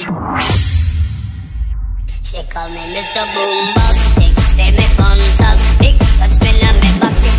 She call me Mr. Boombox, Box, fix me fantastic, touch me on me box.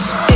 Peace.